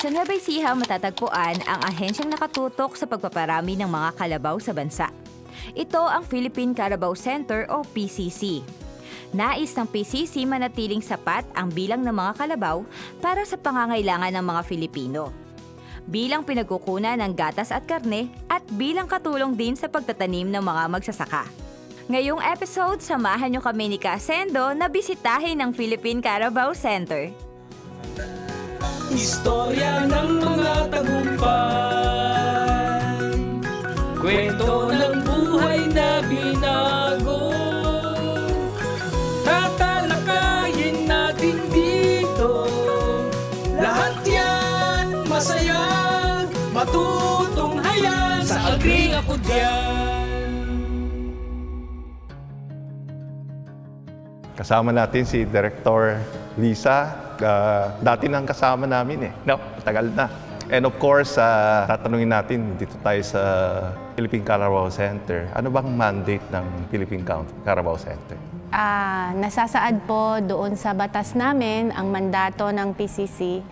Sa Nueva Ecija matatagpuan ang ahensyang nakatutok sa pagpaparami ng mga kalabaw sa bansa. Ito ang Philippine Carabao Center o PCC. Nais ng PCC manatiling sapat ang bilang ng mga kalabaw para sa pangangailangan ng mga Filipino. Bilang pinagkukunan ng gatas at karne at bilang katulong din sa pagtatanim ng mga magsasaka. Ngayong episode, samahan niyo kami ni Kasendo na bisitahin ang Philippine Carabao Center. Istorya ng mga tagumpay. Kwento ng buhay na binago. Tatalakayin natin dito. Lahat yan masaya Matutunghayan Sa agring ako dyan. Kasama natin si Director Lisa. Uh, dati nang kasama namin eh. No, tagal na. And of course, uh, tatanungin natin dito tayo sa Philippine Carabao Center. Ano bang mandate ng Philippine Carabao Center? Ah, nasasaad po doon sa batas namin ang mandato ng PCC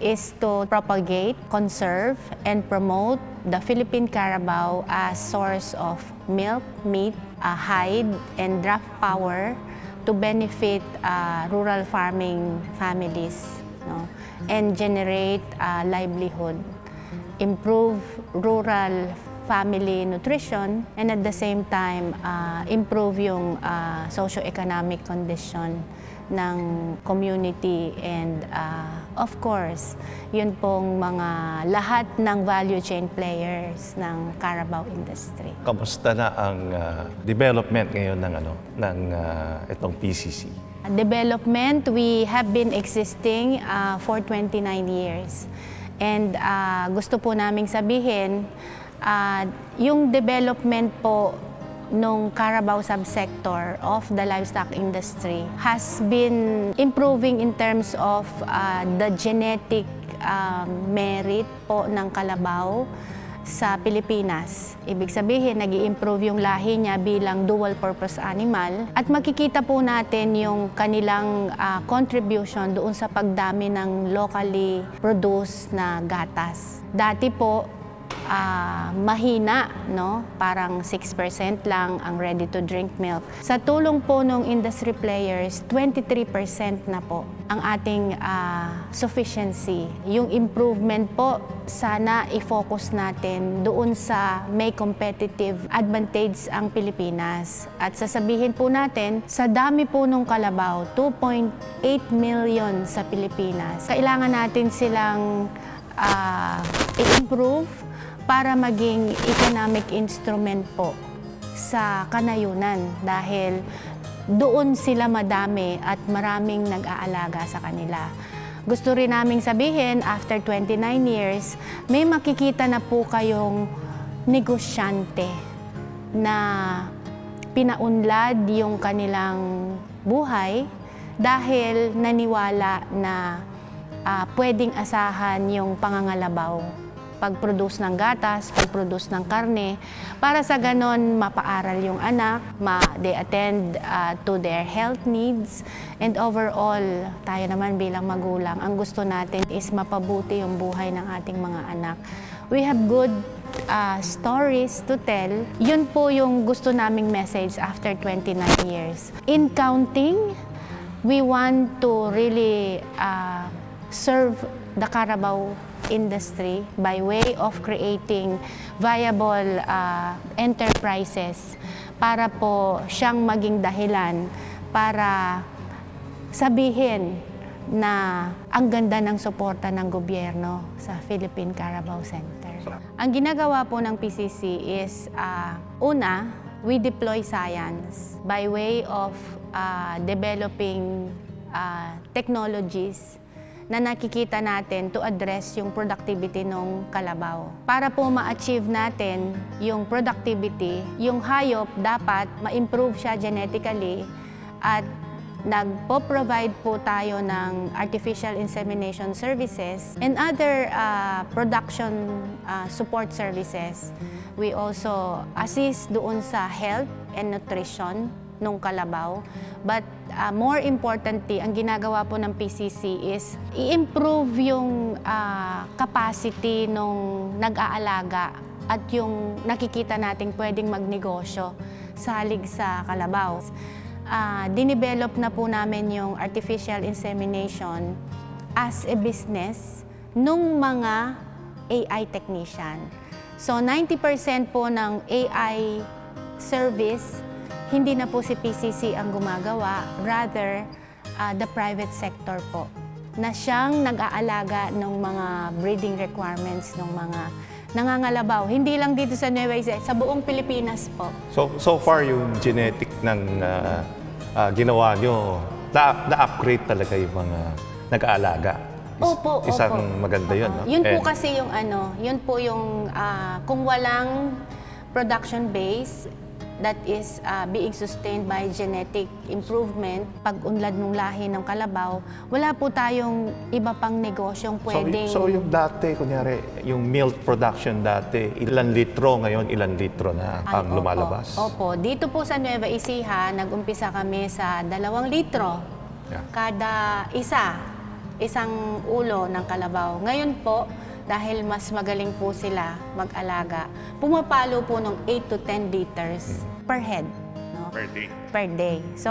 is to propagate, conserve, and promote the Philippine Carabao as source of milk, meat, uh, hide, and draft power to benefit uh, rural farming families no? and generate uh, livelihood, improve rural family nutrition, and at the same time, uh, improve yung uh, socio-economic condition ng community and uh, of course, yun pong mga lahat ng value chain players ng Carabao industry. Kamusta na ang uh, development ngayon ng ano ng uh, itong PCC? Development, we have been existing uh, for 29 years. And uh, gusto po naming sabihin, uh, yung development po nung Carabao subsector of the livestock industry has been improving in terms of uh, the genetic um, merit po ng kalabaw sa Pilipinas. Ibig sabihin, nag improve yung lahi niya bilang dual-purpose animal. At makikita po natin yung kanilang uh, contribution doon sa pagdami ng locally produced na gatas. Dati po, uh, mahina, no? Parang 6% lang ang ready-to-drink milk. Sa tulong po ng industry players, 23% na po ang ating uh, sufficiency. Yung improvement po, sana i-focus natin doon sa may competitive advantage ang Pilipinas. At sasabihin po natin, sa dami po ng kalabaw, 2.8 million sa Pilipinas, kailangan natin silang uh, i-improve para maging economic instrument po sa kanayunan dahil doon sila madami at maraming nag-aalaga sa kanila. Gusto rin naming sabihin, after 29 years, may makikita na po kayong negosyante na pinaunlad yung kanilang buhay dahil naniwala na uh, pwedeng asahan yung pangangalabaw pag-produce ng gatas, pag-produce ng karne, para sa ganon mapaaral yung anak, ma they attend uh, to their health needs, and overall, tayo naman bilang magulang, ang gusto natin is mapabuti yung buhay ng ating mga anak. We have good uh, stories to tell. Yun po yung gusto naming message after 29 years. In counting, we want to really uh, serve the Carabao industry by way of creating viable uh, enterprises para po siyang maging dahilan para sabihin na ang ganda ng suporta ng gobyerno sa Philippine Carabao Center. Ang ginagawa po ng PCC is, uh, una, we deploy science by way of uh, developing uh, technologies na nakikita natin to address yung productivity ng kalabaw. Para po ma-achieve natin yung productivity, yung hayop dapat ma-improve siya genetically at nagpo-provide po tayo ng artificial insemination services and other uh, production uh, support services. We also assist doon sa health and nutrition nung kalabaw. But uh, more importantly, ang ginagawa po ng PCC is i-improve yung uh, capacity nung nag-aalaga at yung nakikita nating pwedeng magnegosyo salig sa kalabaw. Uh, dinevelop na po namin yung artificial insemination as a business nung mga AI technician. So 90% po ng AI service hindi na po si PCC ang gumagawa, rather uh, the private sector po na siyang nag-aalaga ng mga breeding requirements ng mga nangangalabaw. Hindi lang dito sa Nueva Ecija, sa buong Pilipinas po. So, so far yung genetic ng uh, uh, ginawa nyo, na- na-upgrade talaga yung mga nag-aalaga. Is- Opo, Isang opo. maganda yun. No? Yun po And- kasi yung ano, yun po yung ah, kung walang production base that is ah, being sustained by genetic improvement, pag-unlad ng lahi ng kalabaw, wala po tayong iba pang negosyong pwedeng... So, so yung dati, kunyari, yung milk production dati, ilan litro, ngayon ilan litro na Ay, ang opo. lumalabas. Opo. Dito po sa Nueva Ecija, nag-umpisa kami sa dalawang litro Yeah. kada isa, isang ulo ng kalabaw. Ngayon po, dahil mas magaling po sila mag-alaga, pumapalo po ng 8 to 10 liters per head. No? Per day. per day. So,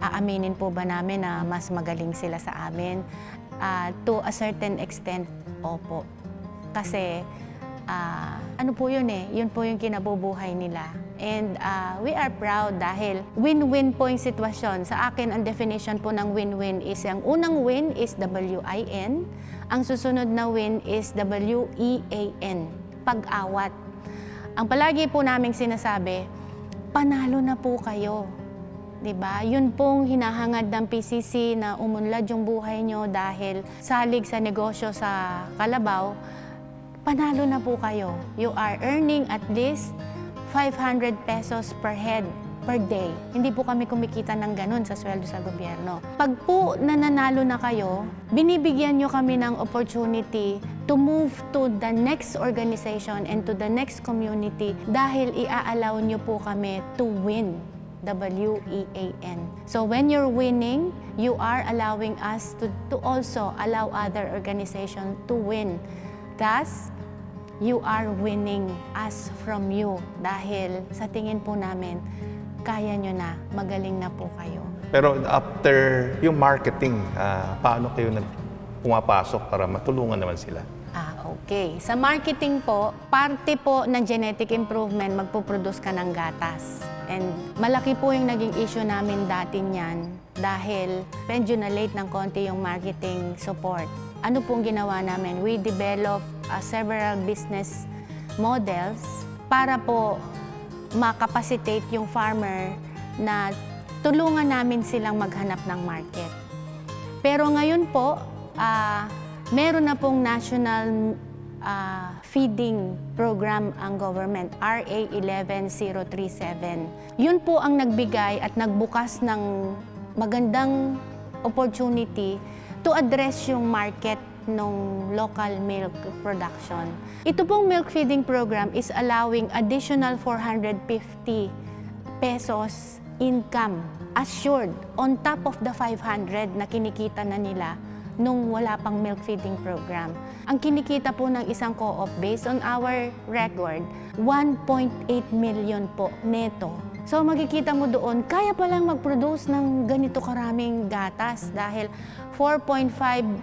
aaminin po ba namin na mas magaling sila sa amin? Ah, to a certain extent, opo. Kasi, ah, ano po yun eh, yun po yung kinabubuhay nila. And ah, we are proud dahil win-win po yung sitwasyon. Sa akin, ang definition po ng win-win is, ang unang win is W-I-N, ang susunod na win is W-E-A-N, pag-awat. Ang palagi po naming sinasabi, panalo na po kayo. 'Di ba? Yun pong hinahangad ng PCC na umunlad yung buhay nyo dahil salig sa negosyo sa Kalabaw, panalo na po kayo. You are earning at least 500 pesos per head per day. Hindi po kami kumikita ng ganun sa sweldo sa gobyerno. Pag po nananalo na kayo, binibigyan nyo kami ng opportunity to move to the next organization and to the next community dahil iaalaw nyo po kami to win. W-E-A-N. So when you're winning, you are allowing us to, to also allow other organizations to win. Thus, you are winning us from you dahil sa tingin po namin, kaya nyo na, magaling na po kayo. Pero after yung marketing, ah, paano kayo nag pumapasok para matulungan naman sila? Ah, okay. Sa marketing po, parte po ng genetic improvement, magpuproduce ka ng gatas. And malaki po yung naging issue namin dati niyan dahil medyo na late ng konti yung marketing support. Ano pong ginawa namin? We develop uh, several business models para po makapacitate yung farmer na tulungan namin silang maghanap ng market. Pero ngayon po, ah, meron na pong national ah, feeding program ang government, RA 11037. Yun po ang nagbigay at nagbukas ng magandang opportunity to address yung market ng local milk production. Ito pong milk feeding program is allowing additional 450 pesos income assured on top of the 500 na kinikita na nila nung wala pang milk feeding program. Ang kinikita po ng isang co-op based on our record, 1.8 million po neto. So makikita mo doon, kaya palang mag-produce ng ganito karaming gatas dahil 4.5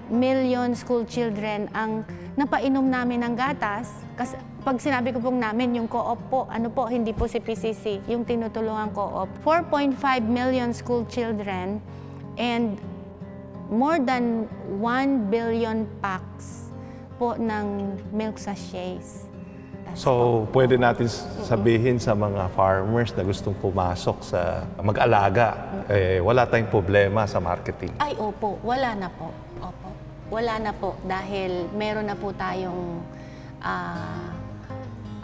million school children ang napainom namin ng gatas. Kasi pag sinabi ko pong namin, yung co-op po, ano po, hindi po si PCC, yung tinutulungan co-op. 4.5 million school children and more than 1 billion packs po ng milk sachets. So, pwede natin sabihin sa mga farmers na gustong pumasok sa mag-alaga, eh, wala tayong problema sa marketing. Ay, opo. Wala na po. Opo. Wala na po dahil meron na po tayong ah,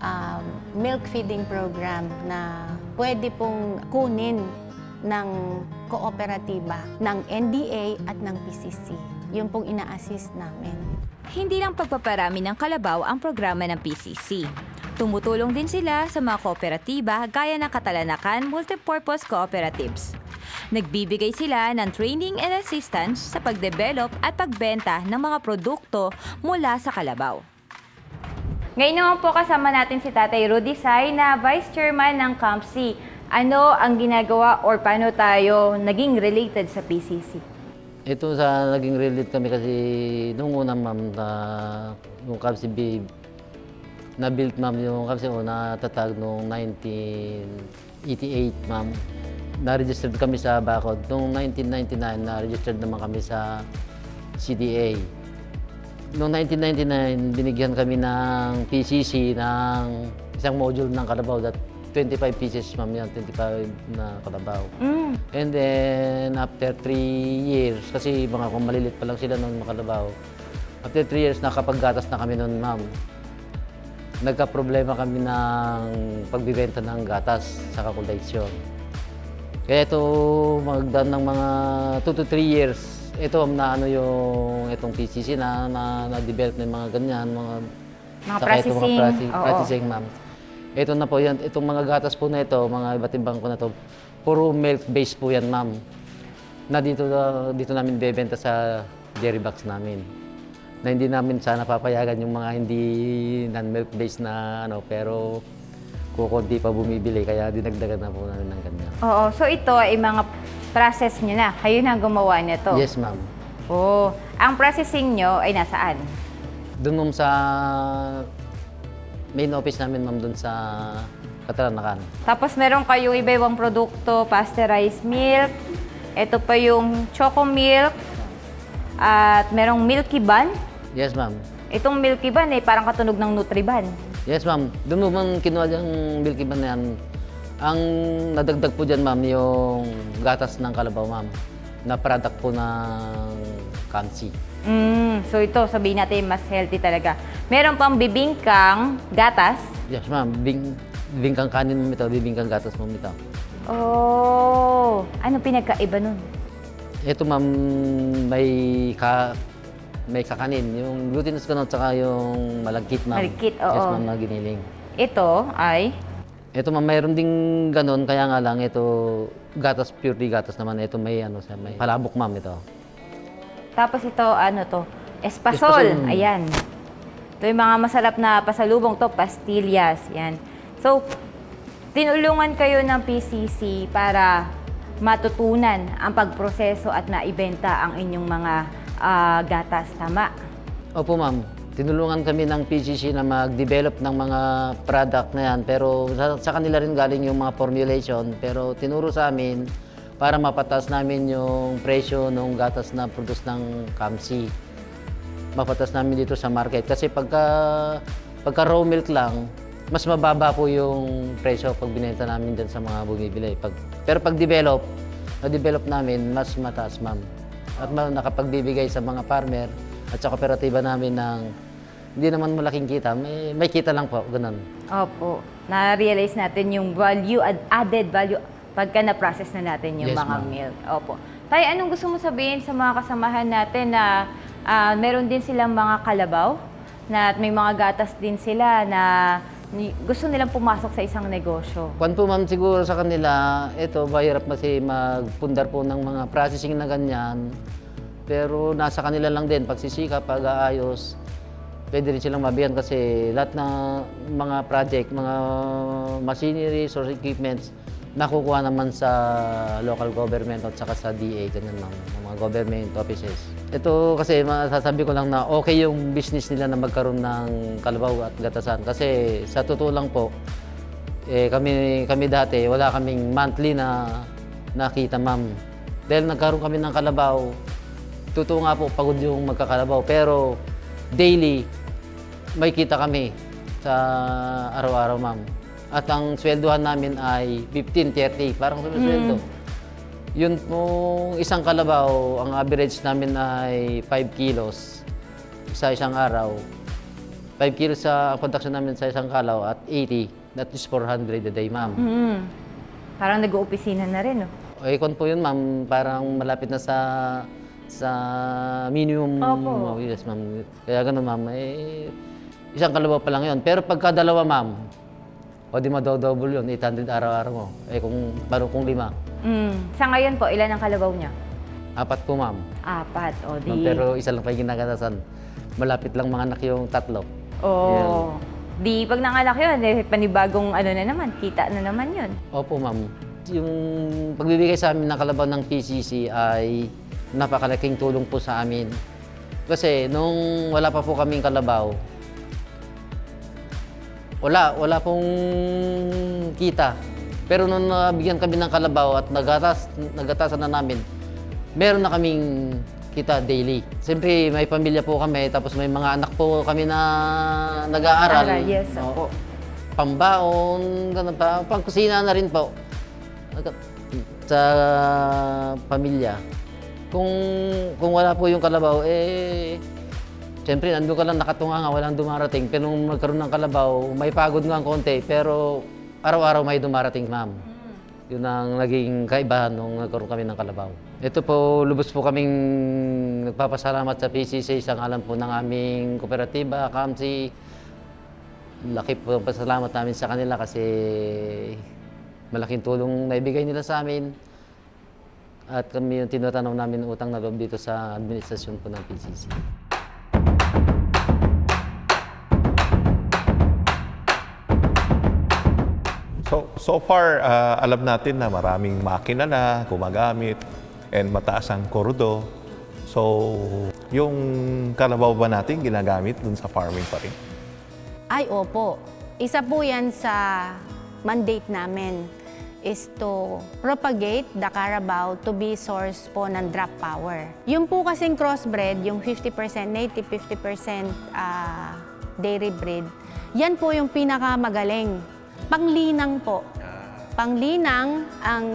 ah, milk feeding program na pwede pong kunin ng kooperatiba ng NDA at ng PCC. Yun pong ina-assist namin. Hindi lang pagpaparami ng kalabaw ang programa ng PCC. Tumutulong din sila sa mga kooperatiba gaya ng Katalanakan Multipurpose Cooperatives. Nagbibigay sila ng training and assistance sa pagdevelop at pagbenta ng mga produkto mula sa kalabaw. Ngayon naman po kasama natin si Tatay Rudy Sai na Vice Chairman ng CAMPC. Ano ang ginagawa or paano tayo naging related sa PCC? Ito sa naging relate kami kasi nung una ma'am na yung Cubsy Babe na built ma'am yung Cubsy ko natatag noong 1988 ma'am. Na-registered kami sa Bacod. Noong 1999 na-registered naman kami sa CDA. Noong 1999 binigyan kami ng PCC ng isang module ng Kalabaw that 25 pieces ma'am yan, 25 na Kalabaw. Mm. And then, after three years, kasi mga kung malilit pa lang sila noon makalabaw, after three years, nakapaggatas na kami noon, ma'am. Nagka-problema kami ng pagbibenta ng gatas sa kakuleksyon. Kaya ito, magdaan ng mga 2 to 3 years, ito na ano yung itong PCC na na, na-develop na yung mga ganyan, mga Mga processing. mga processing ma'am. Ito na po yan, itong mga gatas po na ito, mga iba't ibang ko na to, puro milk based po yan ma'am. Na dito, dito namin bebenta sa dairy box namin. Na hindi namin sana papayagan yung mga hindi non-milk based na ano, pero kukunti pa bumibili, kaya dinagdagan na po namin ng ganyan. Oo, so ito ay mga process nyo na. Kayo na gumawa nito. Yes ma'am. Oo. Ang processing nyo ay nasaan? Doon sa main office namin ma'am doon sa Kataranakan. Tapos meron kayong iba-ibang produkto, pasteurized milk, ito pa yung choco milk, at merong milky bun. Yes ma'am. Itong milky bun ay parang katunog ng Nutriban. Yes, ma'am. Doon mo man kinuha yung Milky Band na yan. Ang nadagdag po dyan, ma'am, yung gatas ng kalabaw, ma'am. Na product po ng Kansi. Mm, so ito, sabihin natin, mas healthy talaga. Meron pang bibingkang gatas. Yes, ma'am. Bing, bingkang kanin mo ito, bibingkang gatas mo ito. Oh, ano pinagkaiba nun? Ito, ma'am, may ka may kakanin. Yung glutinous ganun, tsaka yung malagkit, ma'am. Malagkit, Yes, oo. ma'am, na giniling. Ito ay Ito, ma'am, mayroon ding ganun, kaya nga lang, ito, gatas, purely gatas naman. Ito may, ano, may palabok, ma'am, ito. Tapos ito, ano to? Espasol. Espasol. Ayan. Ito yung mga masarap na pasalubong to, pastillas. Yan. So, tinulungan kayo ng PCC para matutunan ang pagproseso at naibenta ang inyong mga ah, gatas. Tama? Opo, ma'am. Tinulungan kami ng PCC na mag-develop ng mga product na yan. Pero sa, sa kanila rin galing yung mga formulation. Pero tinuro sa amin para mapatas namin yung presyo ng gatas na produce ng Kamsi. Mapatas namin dito sa market. Kasi pagka, pagka raw milk lang, mas mababa po yung presyo pag binenta namin dyan sa mga bumibili. Pag, pero pag develop, na-develop namin, mas mataas, ma'am. At ma- nakapagbibigay sa mga farmer at sa kooperatiba namin ng hindi naman malaking kita, may, may kita lang po, ganun. Opo. Na-realize natin yung value, ad- added value pagka na-process na natin yung Yes, mga milk. Opo. Tay, anong gusto mo sabihin sa mga kasamahan natin na ah, meron din silang mga kalabaw na at may mga gatas din sila na gusto nilang pumasok sa isang negosyo? Kwan po ma'am siguro sa kanila, ito, mahirap kasi magpundar po ng mga processing na ganyan. Pero nasa kanila lang din, pagsisikap, pag-aayos, pwede rin silang mabihan kasi lahat ng mga project, mga machineries or equipments, nakukuha naman sa local government at saka sa DA, ganyan ma'am, ng mga government offices. Ito kasi masasabi ko lang na okay yung business nila na magkaroon ng kalabaw at gatasan. Kasi sa totoo lang po, eh, kami, kami dati, wala kaming monthly na nakita, ma'am. Dahil nagkaroon kami ng kalabaw, totoo nga po, pagod yung magkakalabaw. Pero daily, may kita kami sa araw-araw, ma'am. At ang sweldohan namin ay 15-30, parang sumisweldo. Yun pong isang kalabaw, ang average namin ay 5 kilos sa isang araw. 5 kilos sa production namin sa isang kalaw at 80, that is 400 a day, ma'am. Mm. Parang nag-uopisina na rin, no? O, ikon po yun, ma'am. Parang malapit na sa sa minimum Opo. wages, ma'am. Kaya ganun, ma'am. Eh, isang kalabaw pa lang yun. Pero pagka dalawa, ma'am, o di madodouble yun, 800 araw-araw mo. Eh kung paano kung lima, Mm. Sa ngayon po, ilan ang kalabaw niya? apat po, ma'am. Apat. O Ma'am, di... pero isa lang pa yung ginagatasan. Malapit lang mga anak yung tatlo. Oo. Di pag nanganak yun, eh, panibagong ano na naman, kita na naman yun. Opo, ma'am. Yung pagbibigay sa amin ng kalabaw ng PCC ay napakalaking tulong po sa amin. Kasi nung wala pa po kaming kalabaw, wala, wala pong kita. Pero nung nabigyan kami ng kalabaw at nagatas, nagatasan na namin, meron na kaming kita daily. Siyempre, may pamilya po kami, tapos may mga anak po kami na nag-aaral. Aral, yes, No? opo. Pambaon, ganun pa. Pangkusina na rin po. Sa pamilya. Kung, kung wala po yung kalabaw, eh, Siyempre, nandun ka lang nakatunga nga, walang dumarating. Pero nung magkaroon ng kalabaw, may pagod nga ang konti. Pero araw-araw may dumarating, ma'am. Yun ang naging kaibahan nung nagkaroon kami ng kalabaw. Ito po, lubos po kaming nagpapasalamat sa PCC sa ngalan po ng aming kooperatiba, KAMSI. Laki po ang pasalamat namin sa kanila kasi malaking tulong na ibigay nila sa amin. At kami yung tinatanaw namin ng utang na loob dito sa administrasyon po ng PCC. So, so far, ah, alam natin na maraming makina na gumagamit and mataas ang korudo. So, yung kalabaw ba natin ginagamit dun sa farming pa rin? Ay, opo. Isa po yan sa mandate namin is to propagate the Carabao to be source po ng drop power. Yung po kasing crossbred, yung 50% native, 50% ah, dairy breed, yan po yung pinakamagaling. Panglinang po. Panglinang ang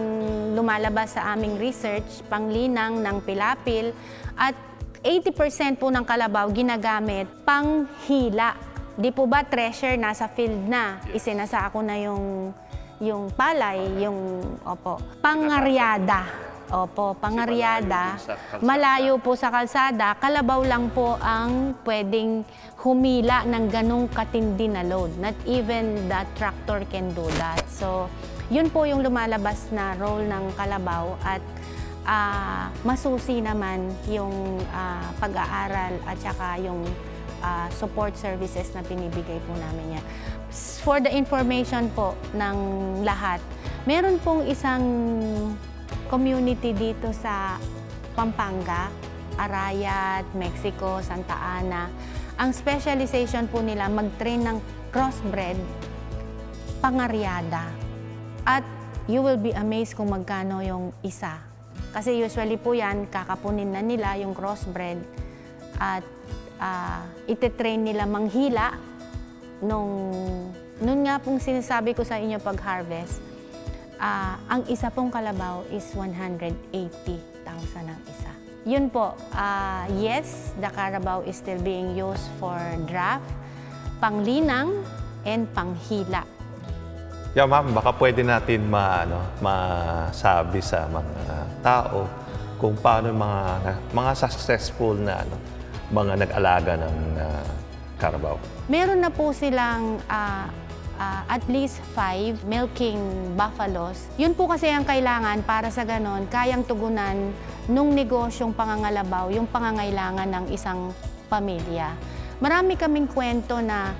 lumalabas sa aming research, panglinang ng pilapil, at 80% po ng kalabaw ginagamit panghila. Di po ba treasure nasa field na, isinasako na yung yung palay, yung opo, pangaryada. Opo, pangaryada. Malayo po sa kalsada, kalabaw lang po ang pwedeng humila ng ganong katindi na load. Not even the tractor can do that. So, yun po yung lumalabas na role ng kalabaw at ah, masusi naman yung ah, pag-aaral at saka yung ah, support services na binibigay po namin yan. For the information po ng lahat, meron pong isang community dito sa Pampanga, Arayat, Mexico, Santa Ana. Ang specialization po nila mag-train ng crossbred pangaryada. At you will be amazed kung magkano yung isa. Kasi usually po yan, kakapunin na nila yung crossbred at uh, ititrain nila manghila nung, nung nga pong sinasabi ko sa inyo pag-harvest, ah, ang isa pong kalabaw is 180,000 ang isa. Yun po, ah, yes, the Carabao is still being used for draft, panglinang, and panghila. Yeah, ma'am, baka pwede natin ma, ano, masabi sa mga tao kung paano mga, mga successful na ano, mga nag-alaga ng ah, Carabao. Meron na po silang ah, ah, at least five milking buffaloes. Yun po kasi ang kailangan para sa ganon, kayang tugunan nung negosyong pangangalabaw, yung pangangailangan ng isang pamilya. Marami kaming kwento na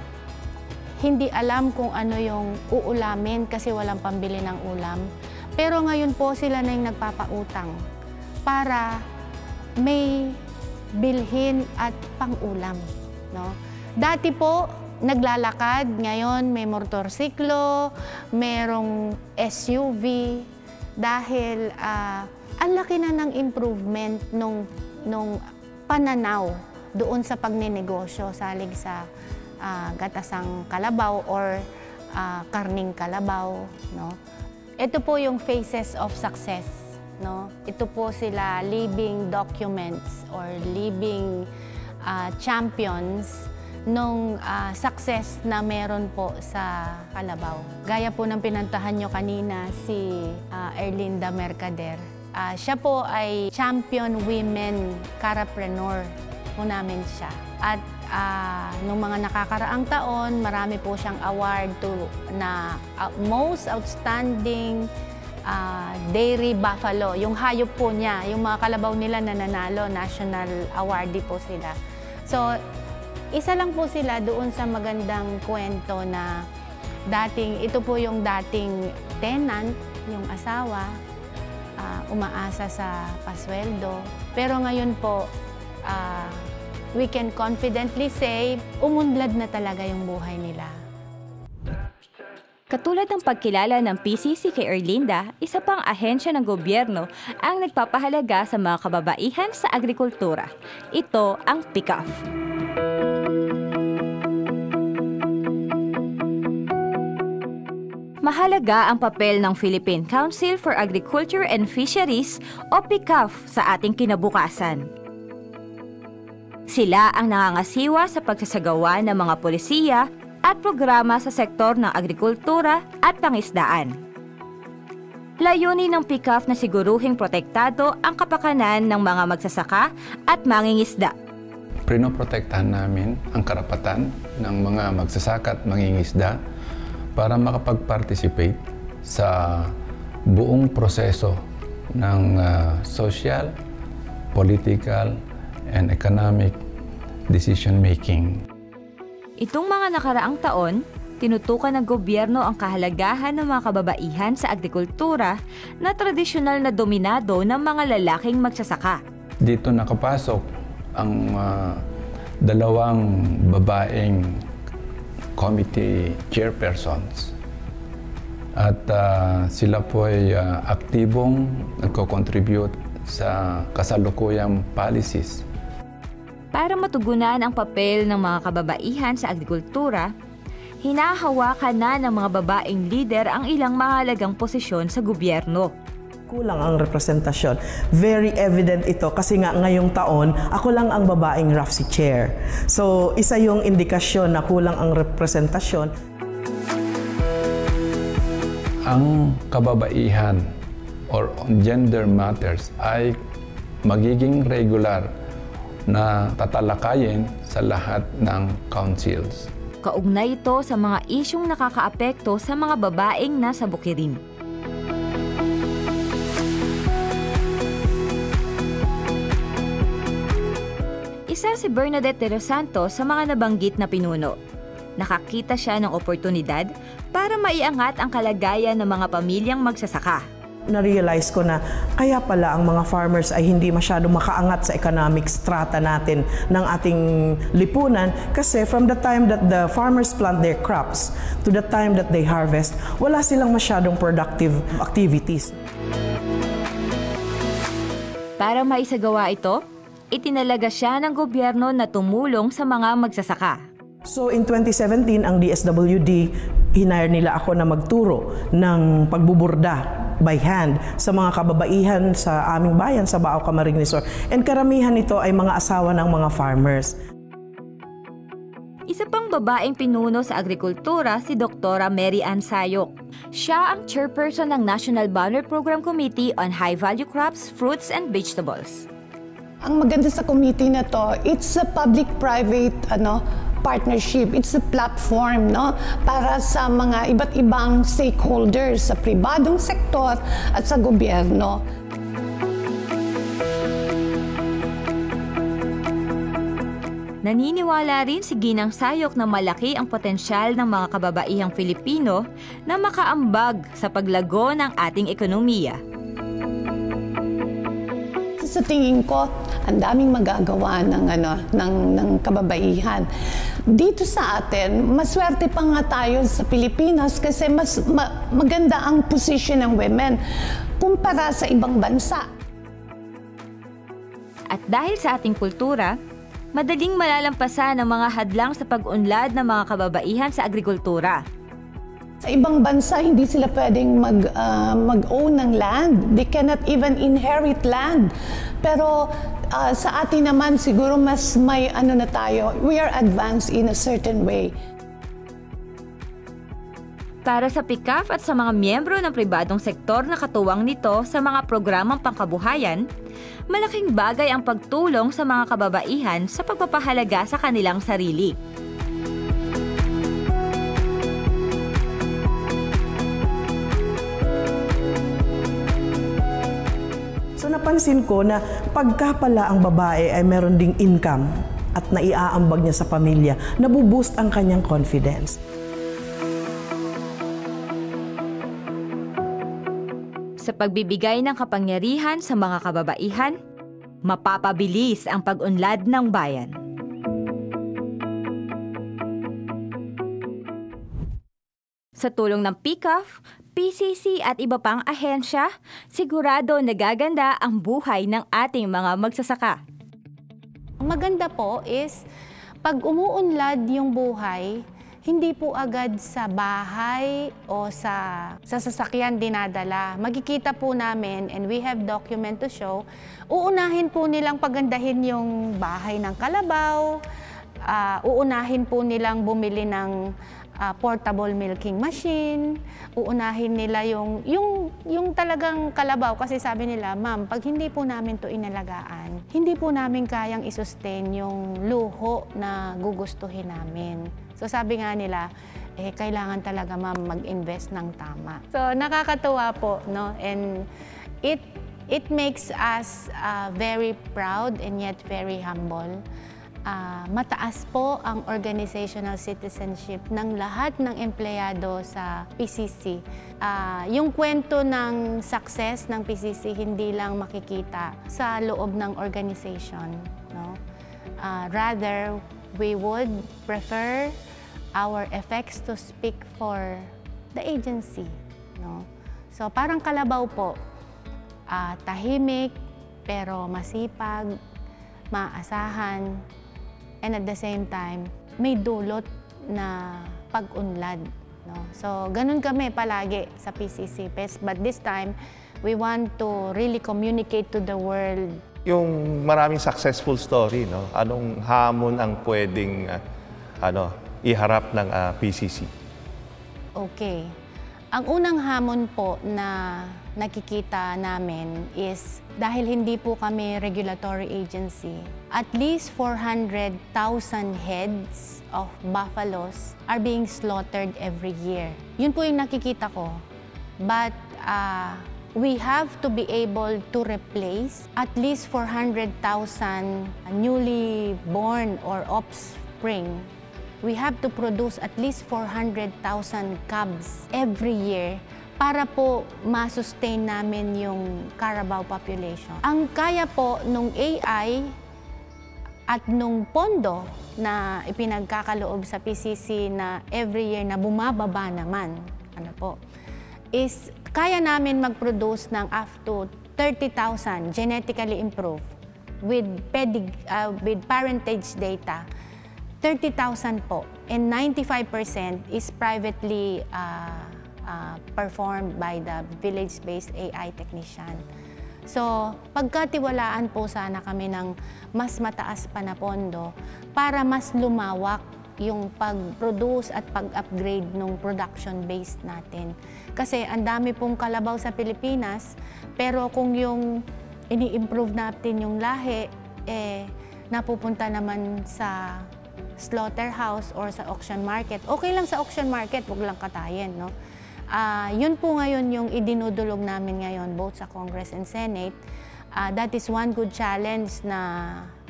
hindi alam kung ano yung uulamin kasi walang pambili ng ulam. Pero ngayon po sila na yung nagpapautang para may bilhin at pangulam. No? Dati po, naglalakad, ngayon may motorsiklo, merong SUV, dahil ah, ang laki na ng improvement nung, nung pananaw doon sa pagninegosyo salig sa ah, gatasang kalabaw or ah, karning kalabaw. No? Ito po yung phases of success. No? Ito po sila living documents or living ah, champions nung ah, success na meron po sa Kalabaw. Gaya po ng pinantahan nyo kanina si ah, Erlinda Mercader. Ah, siya po ay champion women carapreneur po namin siya. At uh, nung mga nakakaraang taon, marami po siyang award to na uh, most outstanding uh, dairy buffalo. Yung hayop po niya, yung mga kalabaw nila na nanalo, national awardee po sila. So, isa lang po sila doon sa magandang kwento na dating, ito po yung dating tenant, yung asawa, uh, umaasa sa pasweldo. Pero ngayon po, uh, we can confidently say, umunlad na talaga yung buhay nila. Katulad ng pagkilala ng PCC kay Erlinda, isa pang ahensya ng gobyerno ang nagpapahalaga sa mga kababaihan sa agrikultura. Ito ang PICAF. Mahalaga ang papel ng Philippine Council for Agriculture and Fisheries o PICAF sa ating kinabukasan. Sila ang nangangasiwa sa pagsasagawa ng mga polisiya at programa sa sektor ng agrikultura at pangisdaan. Layunin ng PICAF na siguruhing protektado ang kapakanan ng mga magsasaka at mangingisda. Prinoprotektahan namin ang karapatan ng mga magsasaka at mangingisda para makapag-participate sa buong proseso ng uh, social, political, and economic decision making. Itong mga nakaraang taon, tinutukan ng gobyerno ang kahalagahan ng mga kababaihan sa agrikultura na tradisyonal na dominado ng mga lalaking magsasaka. Dito nakapasok ang uh, dalawang babaeng committee chairpersons. At uh, sila po ay uh, aktibong nagko-contribute sa kasalukuyang policies para matugunan ang papel ng mga kababaihan sa agrikultura, hinahawakan na ng mga babaeng lider ang ilang mahalagang posisyon sa gobyerno. Kulang ang representasyon. Very evident ito kasi nga ngayong taon, ako lang ang babaeng RAFSI chair. So, isa yung indikasyon na kulang ang representasyon. Ang kababaihan or gender matters ay magiging regular na tatalakayin sa lahat ng councils. Kaugnay ito sa mga isyong nakakaapekto sa mga babaeng nasa bukirin. Isa si Bernadette de los Santos sa mga nabanggit na pinuno. Nakakita siya ng oportunidad para maiangat ang kalagayan ng mga pamilyang magsasaka na-realize ko na kaya pala ang mga farmers ay hindi masyado makaangat sa economic strata natin ng ating lipunan kasi from the time that the farmers plant their crops to the time that they harvest, wala silang masyadong productive activities. Para maisagawa ito, itinalaga siya ng gobyerno na tumulong sa mga magsasaka. So in 2017, ang DSWD, hinire nila ako na magturo ng pagbuburda by hand sa mga kababaihan sa aming bayan sa Bao Camarines Sur. And karamihan nito ay mga asawa ng mga farmers. Isa pang babaeng pinuno sa agrikultura si Dr. Mary Ann Sayok. Siya ang chairperson ng National Banner Program Committee on High Value Crops, Fruits and Vegetables. Ang maganda sa committee na to, it's a public-private ano, partnership. It's a platform no, para sa mga iba't ibang stakeholders sa pribadong sektor at sa gobyerno. Naniniwala rin si Ginang Sayok na malaki ang potensyal ng mga kababaihang Filipino na makaambag sa paglago ng ating ekonomiya. Sa tingin ko, ang daming magagawa ng ano ng ng kababaihan. Dito sa atin, maswerte pa nga tayo sa Pilipinas kasi mas ma, maganda ang position ng women kumpara sa ibang bansa. At dahil sa ating kultura, madaling malalampasan ang mga hadlang sa pag-unlad ng mga kababaihan sa agrikultura. Sa ibang bansa, hindi sila pwedeng mag, uh, mag-own ng land. They cannot even inherit land. Pero uh, sa atin naman siguro mas may ano na tayo, we are advanced in a certain way. Para sa PICAF at sa mga miyembro ng pribadong sektor na katuwang nito sa mga programang pangkabuhayan, malaking bagay ang pagtulong sa mga kababaihan sa pagpapahalaga sa kanilang sarili. Napansin ko na pagka pala ang babae ay meron ding income at naiaambag niya sa pamilya, nabuboost ang kanyang confidence. Sa pagbibigay ng kapangyarihan sa mga kababaihan, mapapabilis ang pag-unlad ng bayan. Sa tulong ng PICAF, PCC at iba pang ahensya, sigurado nagaganda ang buhay ng ating mga magsasaka. Maganda po is pag umuunlad yung buhay, hindi po agad sa bahay o sa, sa sasakyan dinadala. Magkikita po namin and we have document to show, uunahin po nilang pagandahin yung bahay ng kalabaw, ah, uunahin po nilang bumili ng ah, portable milking machine, uunahin nila yung, yung, yung talagang kalabaw kasi sabi nila, ma'am, pag hindi po namin to inalagaan, hindi po namin kayang isustain yung luho na gugustuhin namin. So sabi nga nila, eh, kailangan talaga ma'am mag-invest ng tama. So nakakatuwa po, no? And it it makes us uh, very proud and yet very humble. Ah, mataas po ang organizational citizenship ng lahat ng empleyado sa PCC. Ah, yung kwento ng success ng PCC hindi lang makikita sa loob ng organization. No? Ah, rather, we would prefer our effects to speak for the agency. No? So parang kalabaw po, ah, tahimik pero masipag, maasahan, and at the same time, may dulot na pag-unlad. No? So, ganun kami palagi sa PCC PES. But this time, we want to really communicate to the world. Yung maraming successful story, no? Anong hamon ang pwedeng ah, ano, iharap ng ah, PCC? Okay. Ang unang hamon po na nakikita namin is dahil hindi po kami regulatory agency, at least 400,000 heads of buffaloes are being slaughtered every year. Yun po yung nakikita ko. But uh, we have to be able to replace at least 400,000 newly born or offspring we have to produce at least 400,000 cubs every year para po ma-sustain namin yung Carabao population. Ang kaya po nung AI at nung pondo na ipinagkakaloob sa PCC na every year na bumababa naman, ano po, is kaya namin mag-produce ng up to 30,000 genetically improved with, pedig, uh, with parentage data 30,000 po and 95% is privately uh, uh, performed by the village-based AI technician. So, pagkatiwalaan po sana kami ng mas mataas pa na pondo para mas lumawak yung pag-produce at pag-upgrade ng production base natin. Kasi ang dami pong kalabaw sa Pilipinas, pero kung yung ini-improve natin yung lahi, eh, napupunta naman sa slaughterhouse or sa auction market. Okay lang sa auction market, wag lang katayin, no? Ah, yun po ngayon yung idinudulog namin ngayon both sa Congress and Senate. Ah, that is one good challenge na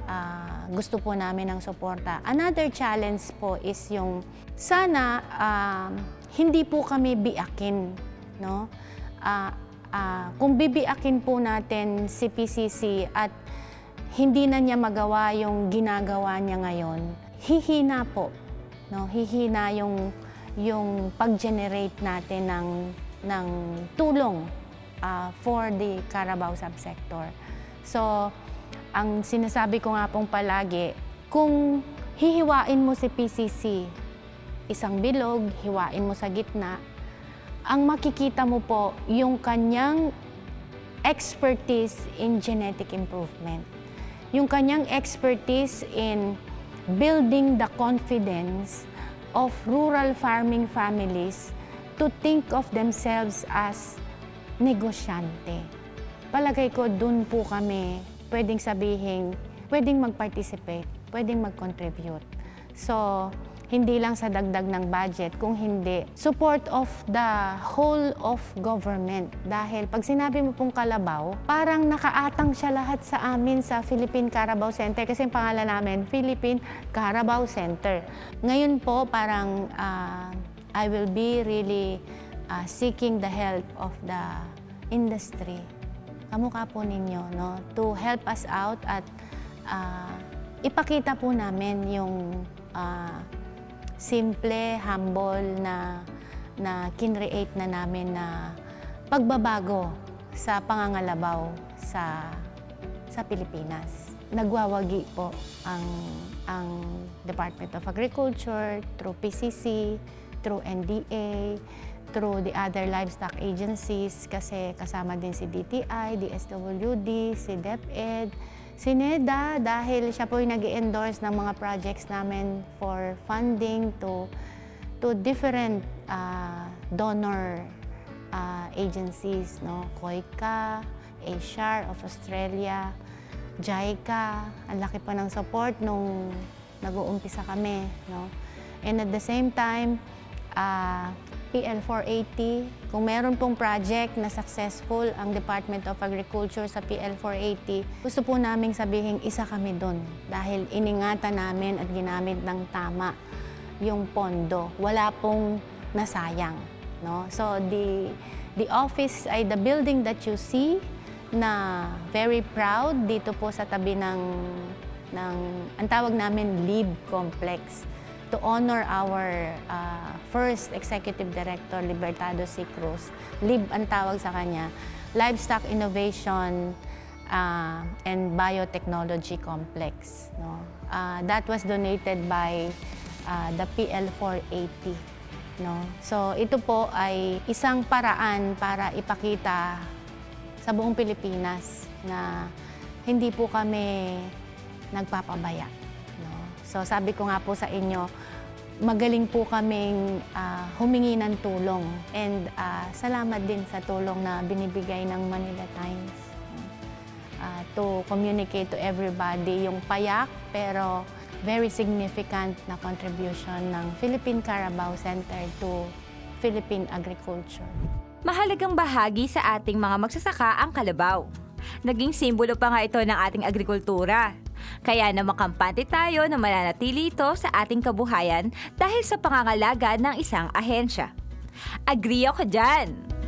ah, gusto po namin ng suporta. Another challenge po is yung sana ah, hindi po kami biakin, no? Ah, ah, kung bibiakin po natin si PCC at hindi na niya magawa yung ginagawa niya ngayon, hihina po. No? Hihina yung, yung pag-generate natin ng, ng tulong uh, for the Carabao subsector. So, ang sinasabi ko nga pong palagi, kung hihiwain mo si PCC, isang bilog, hiwain mo sa gitna, ang makikita mo po yung kanyang expertise in genetic improvement. Yung kanyang expertise in building the confidence of rural farming families to think of themselves as negosyante. Palagay ko, dun po kami pwedeng sabihin, pwedeng mag-participate, pwedeng mag-contribute. So, hindi lang sa dagdag ng budget, kung hindi, support of the whole of government. Dahil pag sinabi mo pong Kalabaw, parang nakaatang siya lahat sa amin sa Philippine Carabao Center kasi yung pangalan namin, Philippine Carabao Center. Ngayon po, parang uh, I will be really uh, seeking the help of the industry. Kamukha po ninyo, no? To help us out at uh, ipakita po namin yung uh, simple, humble na na kinreate na namin na pagbabago sa pangangalabaw sa sa Pilipinas. Nagwawagi po ang ang Department of Agriculture through PCC, through NDA, through the other livestock agencies kasi kasama din si DTI, DSWD, si DepEd, si NEDA dahil siya po yung nag endorse ng mga projects namin for funding to to different uh, donor uh, agencies, no? COICA, ASHAR of Australia, JICA, ang laki pa ng support nung nag-uumpisa kami, no? And at the same time, uh, PL480. Kung meron pong project na successful ang Department of Agriculture sa PL480, gusto po naming sabihin isa kami doon dahil iningatan namin at ginamit ng tama yung pondo. Wala pong nasayang. No? So the, the office ay the building that you see na very proud dito po sa tabi ng, ng ang tawag namin LEAD Complex to honor our uh, first Executive Director, Libertado C. Cruz. LIB ang tawag sa kanya, Livestock Innovation uh, and Biotechnology Complex. No? Uh, that was donated by uh, the PL480. No? So ito po ay isang paraan para ipakita sa buong Pilipinas na hindi po kami nagpapabaya. No? So sabi ko nga po sa inyo, magaling po kaming uh, humingi ng tulong. And uh, salamat din sa tulong na binibigay ng Manila Times uh, to communicate to everybody yung payak pero very significant na contribution ng Philippine Carabao Center to Philippine agriculture. Mahalagang bahagi sa ating mga magsasaka ang kalabaw. Naging simbolo pa nga ito ng ating agrikultura kaya na makampante tayo na mananatili ito sa ating kabuhayan dahil sa pangangalaga ng isang ahensya. Agree ako dyan!